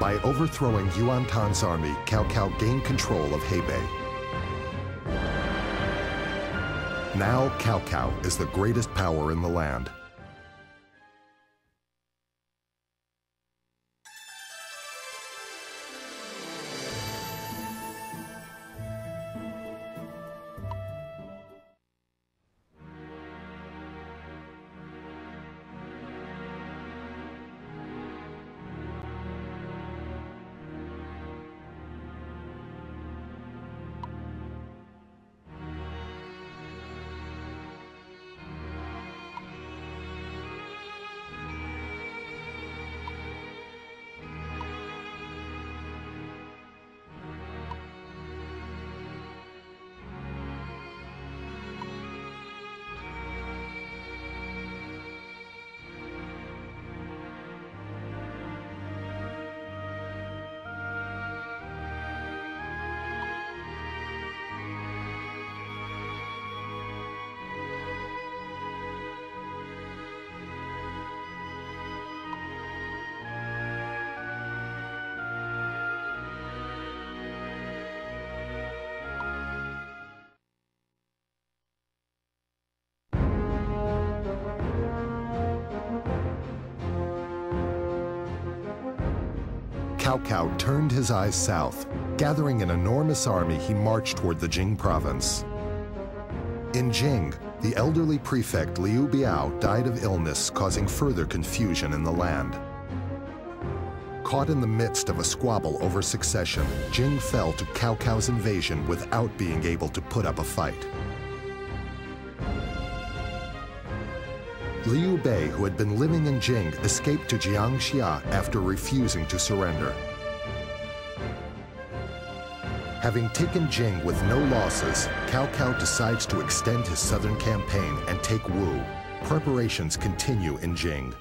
By overthrowing Yuan Tan's army, Cao Cao gained control of Hebei. Now Cao Cao is the greatest power in the land. Cao turned his eyes south. Gathering an enormous army, he marched toward the Jing province. In Jing, the elderly prefect Liu Biao died of illness, causing further confusion in the land. Caught in the midst of a squabble over succession, Jing fell to Cao Cao's invasion without being able to put up a fight. Liu Bei, who had been living in Jing, escaped to Jiangxia after refusing to surrender. Having taken Jing with no losses, Cao Cao decides to extend his southern campaign and take Wu. Preparations continue in Jing.